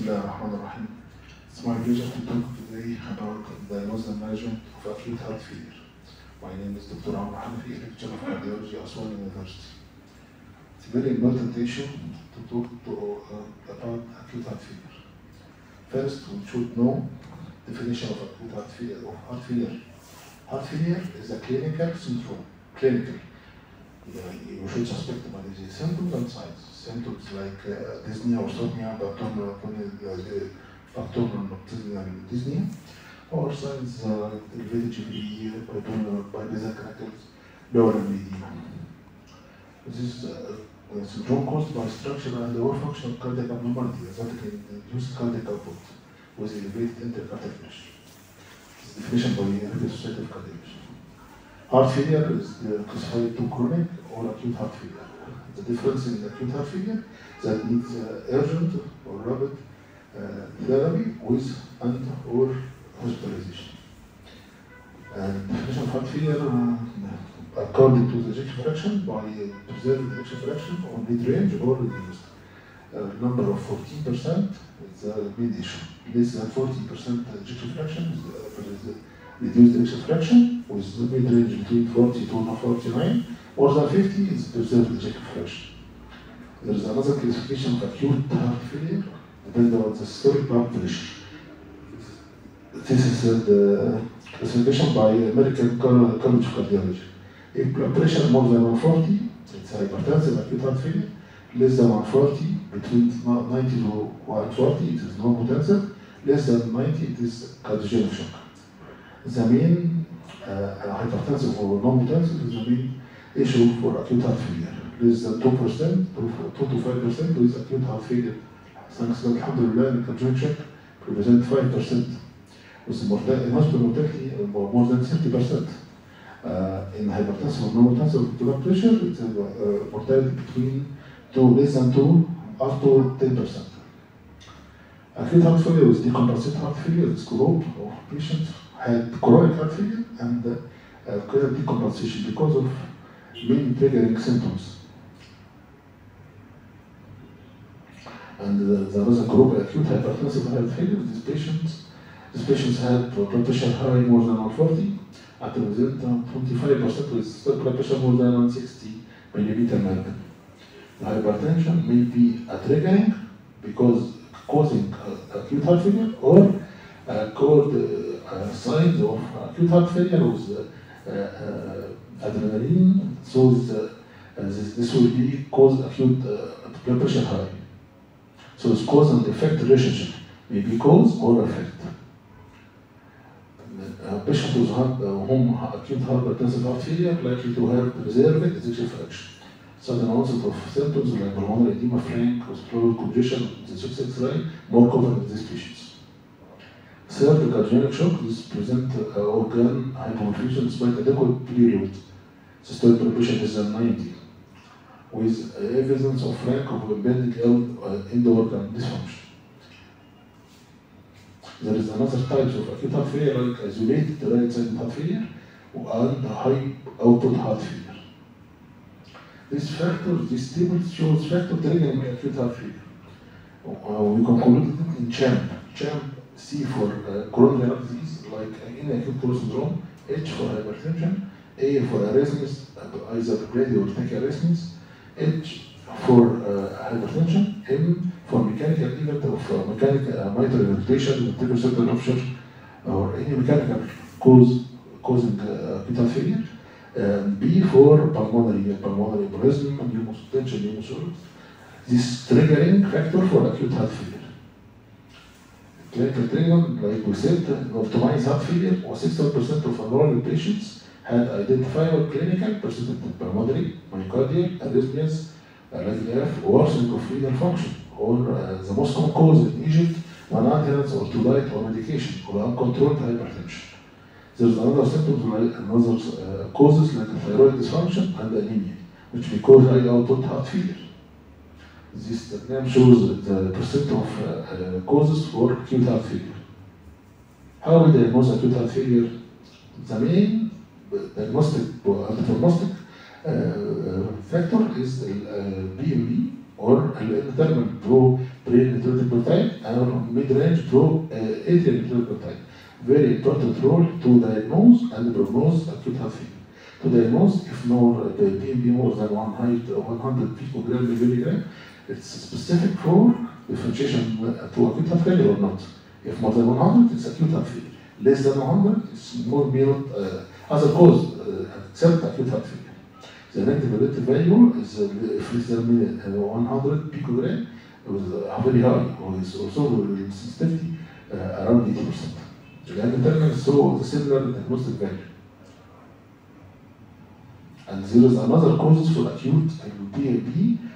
Bismillah ar-Rahman ar-Rahim. It's my pleasure to talk today about diagnosis and management of acute heart failure. My name is Dr. Amr Hanafi, lecturer of cardiology at Aswan University. It's a very important issue to talk to, uh, about acute heart failure. First, we should know definition of acute heart failure. Heart failure. Heart failure is a clinical syndrome. Clinical. You should suspect about disease symptoms and signs. Symptoms like dyspnea or sopnia, abdominal, abdominal dyspnea, dyspnea, or signs uh, elevated GPE, abdominal, basal crackles, lower edema. This is syndrome caused by structural and or functional cardiac abnormality, resulting in reduced cardiac output with elevated intracardiac pressure. This is definition by the Society of Cardiology. Heart failure is uh, classified to chronic or acute heart failure. The difference in acute heart failure that needs uh, urgent or rapid uh, therapy with and or hospitalization. And definition of heart failure, uh, according to the ejection fraction, by uh, the ejection fraction on mid-range or reduced. A number of 14% is a mid issue. Less than 40% ejection fraction is uh, reduced ejection fraction with mid-range between 40 to 49. More than 50 is preserved ejection fraction. There is another classification of acute heart failure depending on the systolic blood pressure. This is uh, the classification by American College of Cardiology. If blood pressure more than 140, it's hypertensive acute heart failure. Less than 140, between 90 to 140, it is non-hypertensive. Less than 90, it is cardiogenic shock. زمان هيبقى تنزل فور لونج تايمز زمان ايشو فور اكيوت هارت فيلير ليز 2% 2 to 5% ليز اكيوت هارت فيلير ثانكس جاد الحمد لله ان الكاردين تشيك بريزنت 5% بس المورتال المورتال المورتالتي مور ذان 30% ان هايبر تنسل ونو تنسل بلاد بريشر مورتالتي بتوين 2 ليس ذان 2 افتر 10% أكيد هارت فيلير دي كومبرسيت هارت فيلير سكروب اوف بيشنت had chronic heart failure and uh, uh, decompensation because of main triggering symptoms. And uh, there was a group of acute hypertensive heart failure. These patients, these patients had blood pressure high more than 140, at the result 25% with blood pressure more than 160 millimeter mercury. The hypertension may be a triggering because causing acute heart failure or uh, called uh, Uh, signs of acute heart failure with adrenaline. So uh, uh, this, this will be cause acute blood pressure high. So it's cause and effect relationship may be cause or effect. A patient with heart, whom acute hypertensive heart failure likely to have preserved ejection fraction. Sudden onset of symptoms like pulmonary edema, frank, hospital congestion, the chest X-ray, more common in these patients. Third, cardiogenic shock. This present uh, organ hypoperfusion despite adequate period. Blood pressure less than 90, with evidence of frank of embedded uh, end-organ dysfunction. There is another type of acute heart failure like isolated right-sided heart failure and high output heart failure. This factor, this table shows factor triggering acute heart failure. Uh, we concluded it in CHAMP. CHAMP C for uh, coronary disease, like in acute coronary syndrome, H for hypertension, A for arrhythmias, either brady or tachyarrhythmias, H for uh, hypertension, M for mechanical event of uh, mechanical mitral irritation, ventricular septal rupture, or any mechanical cause causing uh, failure. Um, B for pulmonary, pulmonary embolism, pneumotension, pneumothorax. This triggering factor for acute heart failure. Clinical treatment, like we said, optimized heart failure, or 60% of enrolled patients had identifiable clinical persistent pulmonary, myocardial, arrhythmias, like worsening of renal function, or uh, the most common cause in Egypt, non-adherence or to diet or medication, or uncontrolled hypertension. There's another symptoms like another uh, causes like thyroid dysfunction and anemia, which may cause high output heart failure. This diagram shows uh, the percent of uh, uh, causes for acute heart failure. How we diagnose acute heart failure? The main diagnostic uh, or prognostic uh, factor is the BNP or internal pre-nutritive and mid-range pro-atrial nucleotide. Very important role to diagnose and prognose acute heart failure. To diagnose, if no the BNP more than 100, 100 picogram milligram, it's a specific for differentiation to acute heart failure or not. If more than 100, it's acute heart failure. Less than 100, it's more mild, uh, other cause uh, except acute heart failure. The negative predictive value is uh, if it's uh, 100 picogram, it was uh, very high, or is also the sensitivity uh, around 80%. The determinants show the similar diagnostic value. And there is another causes for acute uh,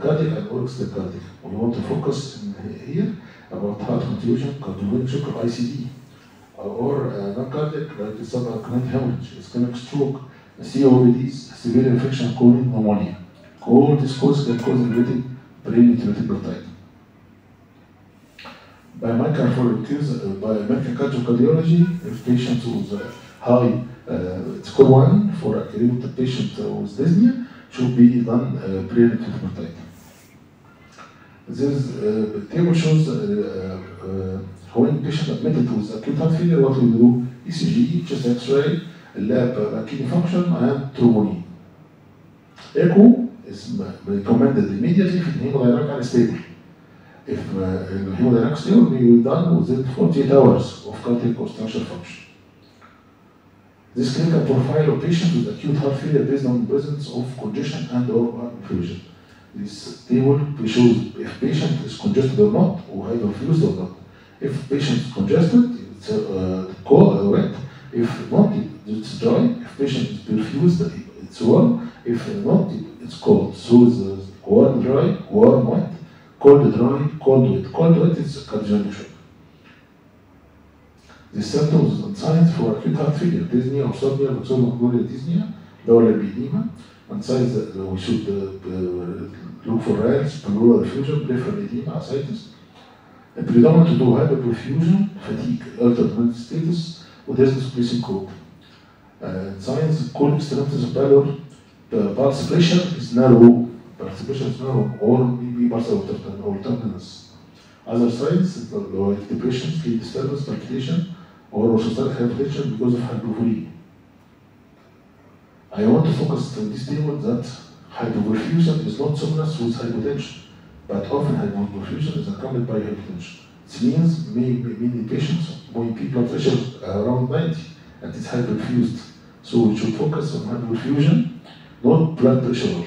cardiac and orchestral cardiac. We want to focus here about heart contusion, cardiovascular shock ICD, uh, or uh, non-cardiac like subarachnoid hemorrhage, ischemic stroke, COPDs, severe infection causing pneumonia. All these causes can cause elevated pre-nutritive By microforecus, uh, by microcardiology, if patients with uh, high uh, score 1 for acute patient uh, with dyspnea should be done uh, pre-nutritive This uh, table shows uh, uh, when patient admitted with acute heart failure, what we do ECG, chest X-ray, lab kidney function, and troponin. Echo is recommended immediately if the hemodynamic is stable. If uh, the hemodynamic stable, we will done within 48 hours of cardiac or structural function. This clinical profile of patients with acute heart failure based on presence of congestion and or infusion. This table shows if patient is congested or not, or hyperfused or not. If patient is congested, it's uh, cold or wet. If not, it's dry. If patient is perfused, it's warm. If not, it's cold. So it's uh, warm, dry, warm, wet, cold, dry, cold, wet. Cold, wet is cardiogenic shock. The symptoms and signs for acute heart failure, dyspnea, obsomnia, voxomogulia dyspnea, lower edema. And signs that uh, we should uh, uh, look for RALS, pleural effusion, peripheral edema, ascites. A predominant to hyperperfusion, fatigue, altered mental status, وديزنس بريسنج كود. Signs, cold extremities of pallor, the pulse pressure is narrow, pulse pressure is narrow, or maybe pulse alternance. Other signs, depression, sleep disturbance, palpitation, or orthostatic hypertension because of hypophoria. I want to focus on this table that hypoperfusion is not synonymous with hypotension, but often hypoperfusion is accompanied by hypertension. It means many, many patients, when blood pressure around 90 and it's hyperfused. So we should focus on hyperfusion, not blood pressure.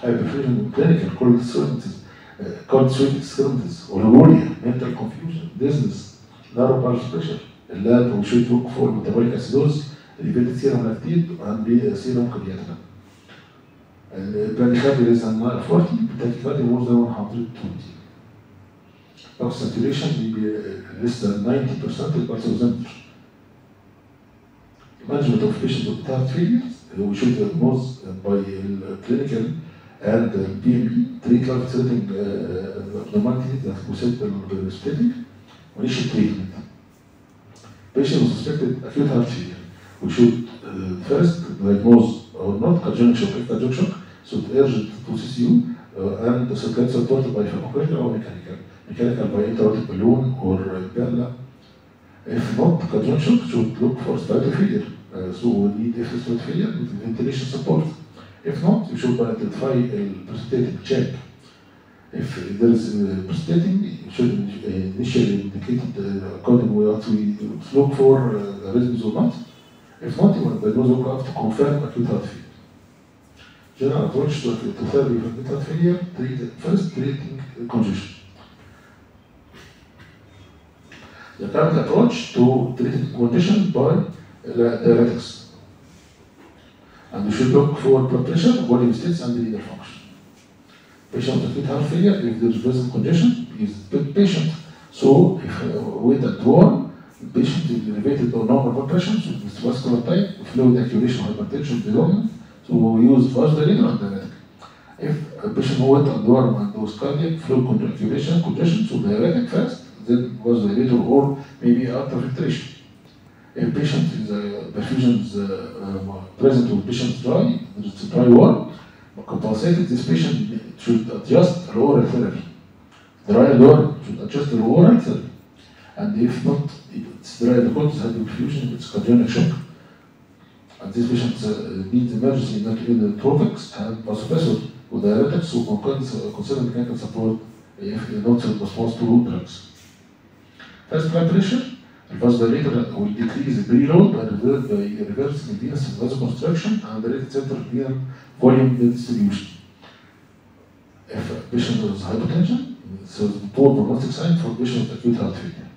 Hyperfusion in clinical cold extremities, uh, cold sweat extremities, oliguria, mental confusion, dizziness, narrow pulse pressure. اللات وشوية فوق فوق الميتابوليك اسيدوز اللي بدي تصيرها من جديد وعندي تصيرها ممكن بياتنا. البراندي كافي ليس عن 40 بتاكد فاتي مور ذان 120. أو ساتوريشن ليس ذان 90% البارتس اوف زنتر. مانجمنت اوف بيشنز اوف تاب فيلز هو شوية موز باي الكلينيكال and the BMP, three cloud setting, uh, normality that we set the respective, we should treatment. Patient with suspected acute heart failure, we should uh, first diagnose or not cardiac shock, cardiac shock, so urgent to CCU uh, and the circulate supported by pharmacological or mechanical. Mechanical by intraortic balloon or perla. If not, cardiac shock should look for respiratory failure. Uh, so we need if respiratory failure ventilation support. If not, you should identify a prosthetic check. If there is a prosthetic, you should initially indicate according to what we look for uh, arrhythmias or not. If not, you will diagnose have to confirm acute heart failure. General approach to, to therapy for acute heart failure, treat, first treating congestion. The current approach to treating condition by diuretics. And we should look for blood pressure, volume states, and renal function. Patient with heart failure, if there is present condition, is big patient. So if uh, weight at the patient is elevated or normal blood pressure, so it's vascular type, fluid accumulation, hypertension predominant, so we use vasodilator and diuretic. If a patient who went on and was cardiac, fluid accumulation, congestion, so diuretic first, then vasodilator or maybe after filtration. If patient is uh, perfusion is uh, uh, present with patient dry, it's dry warm, compensated, this patient should adjust oral therapy. dry lower should adjust the lower therapy. And if not, it's dry the cold hyperperfusion, it's cardiac shock. And these patients uh, need emergency neurotropics and vasopressor with diuretics who can cons- consider mechanical support if not response to drugs. First blood pressure, the vasodilator will decrease the preload by rever- by reversing venous vasoconstriction and the rate center venous volume distribution. If a patient has hypertension, so it's poor prognostic sign for patient with acute heart failure.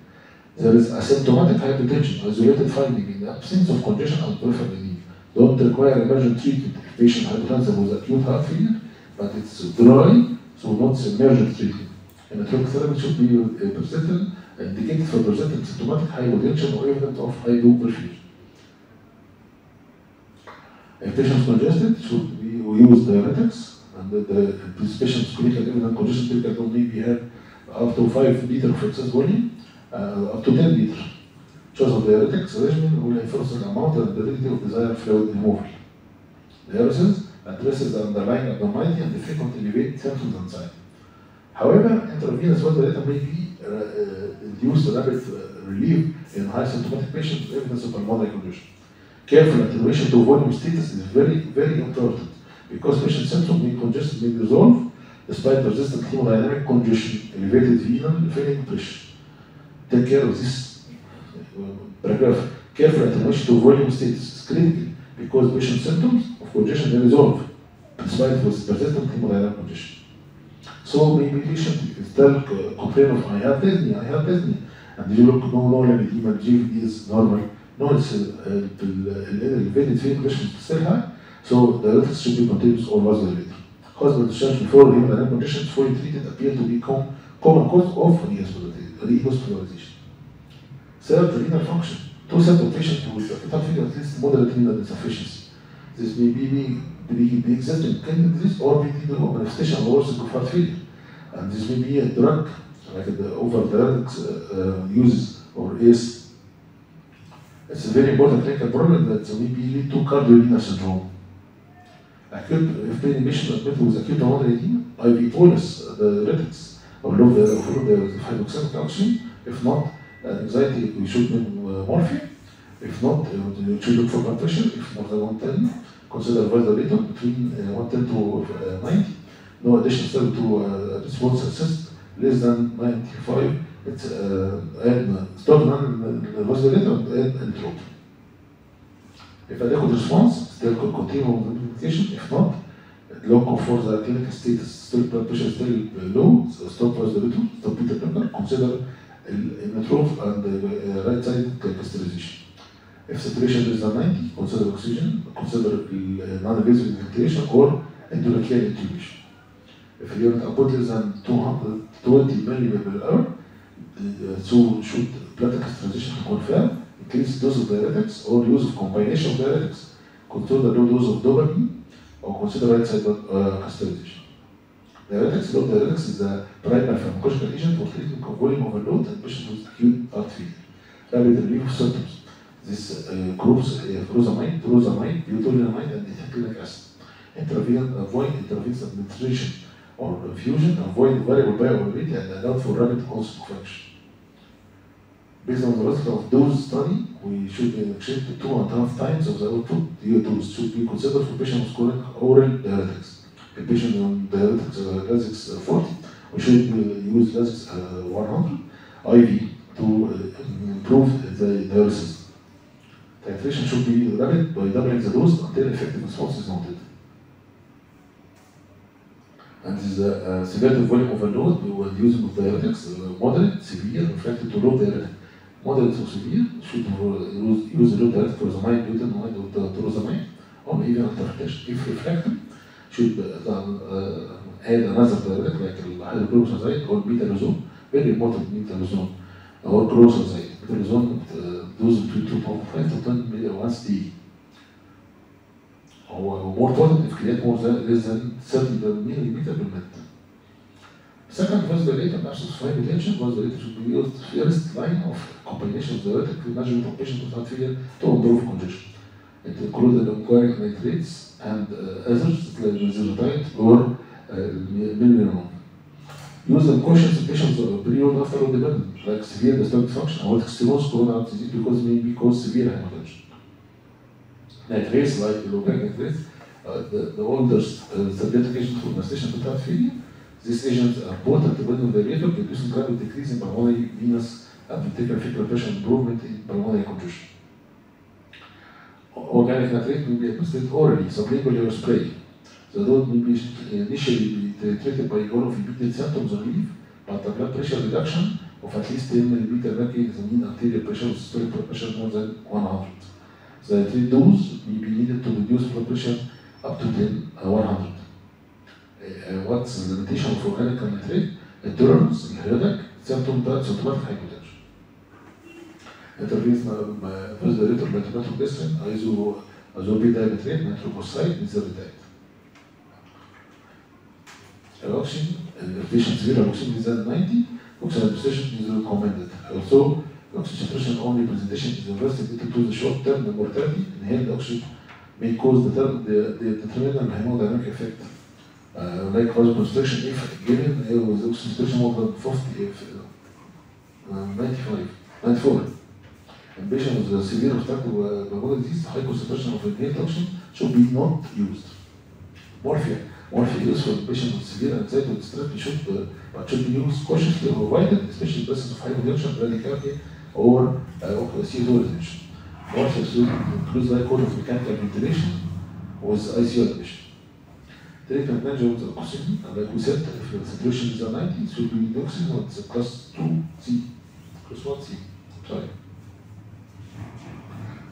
There is asymptomatic hypertension, isolated finding in the absence of congestion and peripheral edema. Don't require emergent treatment if patient hypertensive with acute heart failure, but it's dry, so not emergent treatment. And the therapy should be presented, indicated for presenting symptomatic hypotension or evidence of hypoperfusion. If patient is congested, should we use diuretics, and the, the patient's clinical evidence congestion clinical don't maybe have up to 5 liter of excess volume, uh, up to 10 liter. Choice of diuretics regimen will enforce the amount and the validity of desired fluid removal. Diuresis addresses the underlying abnormality and frequently elevate symptoms and signs. However, intravenous vasodilator may be uh, uh, induced rapid uh, relief in high symptomatic patients with evidence of pulmonary condition. Careful attenuation to volume status is very, very important because patient symptoms being congested may resolve despite persistent hemodynamic congestion, elevated venal filling pressure. Take care of this uh, paragraph. Careful attenuation to volume status is critical because patient symptoms of congestion may resolve despite persistent hemodynamic congestion. So maybe patient tell uh, complain of I have dyspnea, I have dyspnea, and you look no no edema, GVD is normal. No, it's uh, uh, the elevated vein pressure is still high, so the diuretics should be continuous or vasodilator. Hospital discharge before hemodynamic conditions fully treated appear to become common cause of rehospitalization. Third, renal function. Two sets of patients with heart failure at least moderate renal insufficiency. This may be, be, be, be existing kidney disease or may be the manifestation of worsening of heart failure. And this may be a drug, like the over diuretics uh, uses or is. It's a very important clinical problem that may be lead to cardiorenal syndrome. Acute, if any patient admitted with acute pulmonary edema, IV bolus, the diuretics, or low the, the, hypoxemic oxygen. If not, anxiety, we should morphine. If not, uh, you should look for blood pressure. If more than 110, consider vasodilator between uh, 110 to uh, 90. No additional study to uh, response assist less than 95. It's uh, add stop non vasodilator and add entrope. If adequate response, still could continue with medication. If not, look for the clinical status. Still blood pressure still low, so stop vasodilator, stop blocker, consider النتروف and the right side catheterization. If saturation is than 90, consider oxygen, consider non-invasive ventilation or endotracheal intubation. If you're above less than 220 milliliter per hour, uh, so should blood catheterization to confirm, increase dose of diuretics or use of combination of diuretics, control the low dose of dopamine, or consider right side uh, catheterization. Diuretics, low diuretics is a primary pharmacological agent for treatment of volume overload in patients with acute heart failure. Rapid relief of symptoms. This uh, groups uh, furosemide, furosemide, butylenamide, and ethylenic acid. Intravenous, avoid intravenous administration or infusion, avoid variable bioavailability, and allow for rapid onset of action. Based on the results of those study, we should inject two and a half times of the output dose should be considered for patients with oral diuretics. A patient on diuretics, uh, Lasix uh, 40, we should uh, use Lasix uh, 100 IV to uh, improve the diuresis. Titration should be rapid by doubling the dose until effective response is noted. And this is a, a severity volume overload when using of diuretics, uh, moderate, severe, refracted to low diuretic. Moderate to severe should use, use low diuretic furosemide, butylenamide, or torsemide, or even antihypertension. If refracted, should uh, uh, add another diuretic like hydrochlorothiazide or metolazone, very important metolazone, or chlorothiazide. Metolazone uh, dose between 2.5 to 10 milligrams daily. هو more if create more than less than 30 millimeter per. Second vasodilator versus hypertension vasodilator should be used first line of combination of diuretic measurement of patient with heart failure to improve congestion. It includes the aquaric nitrates and uh, others like zirotide or uh, milrinone. use them cautious patients of period after dependent, like severe disturbed function or external coronary disease because may be cause severe hemorrhage. Like local nitrates, uh, the, the oldest uh, therapeutic agent for mastition to failure. These agents are potent when the of reducing rapid decrease in pulmonary venous and ventricular filtration pressure improvement in pulmonary congestion. Organic nitrate may be administered orally, sublingually or spray. The dose may be initially be treated by one of immediate symptoms of relief, but the blood pressure reduction of at least 10 millimeter mercury is the mean arterial pressure with systolic pressure more than 100. The nitrate dose may be needed to reduce blood pressure up to 10, uh, 100. Uh, what's the limitation of organic nitrate? Intolerance, headache, symptom bad symptomatic hypotension. Intervenes vasodilator, nitroglycerin, iso, azobidinitrate, nitroglyceride, nizoridide. Oxygen, uh, patients with oxygen is at 90, oxygen administration is recommended. Also, oxygen only presentation is investigated to the short-term mortality. Inhaled oxygen may cause the, the, the detrimental hemodynamic effect. Uh, like vasoconstriction if given uh, with oxygen more than 50, if, uh, 95, 94. In patients with severe obstructive uh, pulmonary disease, high concentration of inhaled oxygen should be not used. Morphine morphine use for patients with severe anxiety and stress should, uh, but should be used cautiously provided, especially in persons of hypotension, bradycardia, or CO2 retention. Morphine includes code of mechanical ventilation with ICU admission. Treatment management with oxygen, and like we said, if the saturation is at 90, it should be oxygen with the class 2C, class 1C, sorry.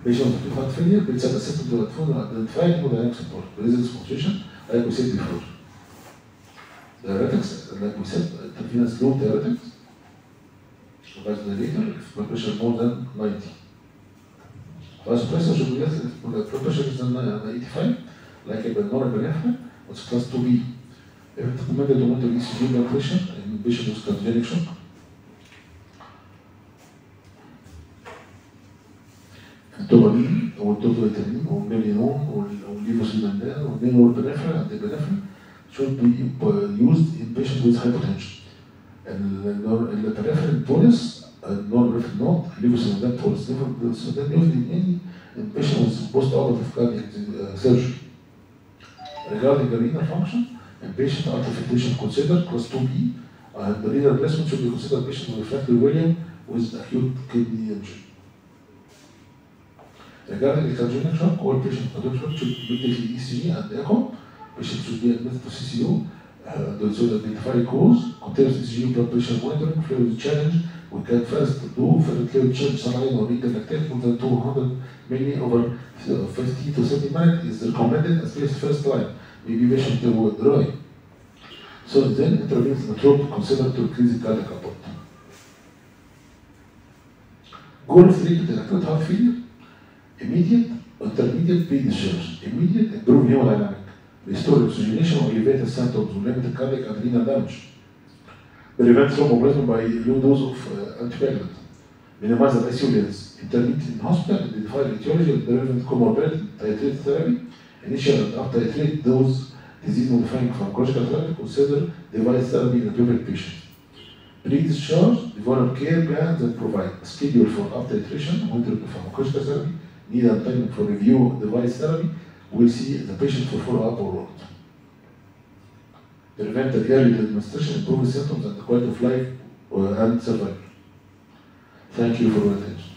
Patient with heart failure, it's at a system to identify hemodynamic support, resistance fluctuation, like we said before. Diuretics, like we said, intravenous low diuretics, vasodilator if blood pressure more than 90. Vasopressor should be less if blood pressure is than 85, like a norepinephrine, what's class 2B. If it's recommended to monitor ECG blood pressure in patient with cardiogenic shock. الدوبامين والدوبامين والميلينون والليفوسيدندان والنينوربنفرين والديبنفرين should be used in patients with hypertension. البنفرين بوليس النوربنفرين نوت الليفوسيدندان بوليس الليفوسيدندان used in any in patients with post-operative cardiac surgery. Regarding the renal function, in patient after filtration considered class 2B, and the renal replacement should be considered patient with refractory William with acute kidney injury. Regarding the cardiogenic shock, all patients with cardiogenic shock should immediately ECG and echo. Patient should be admitted to CCU. Uh, those who identify cause, continuous ECG blood pressure monitoring, fluid challenge. We can first do fluid change saline or renal lactate more than 200 milli over 50 to 70 minutes is recommended as least first line. Maybe patient will dry. So then intervenes the trope considered to increase cardiac output. Goal treatment in acute heart failure immediate, intermediate pre-discharge, immediate improve hemodynamic, restore oxygenation or elevate the symptoms or limit cardiac and renal damage, prevent thromboembolism by low dose of uh, anticoagulant, minimize the ICU intermediate in hospital, identify the etiology of relevant comorbidity, titrate therapy, initial and after titrate dose disease modifying pharmacological therapy, consider device therapy in appropriate patients. Pre-discharge, develop care plans that provide a schedule for up titration, monitoring of pharmacological therapy, need and time for review of device therapy, we'll see the patient for follow-up or not. Prevent the early administration, improve symptoms and the quality of life uh, and survival. Thank you for your attention.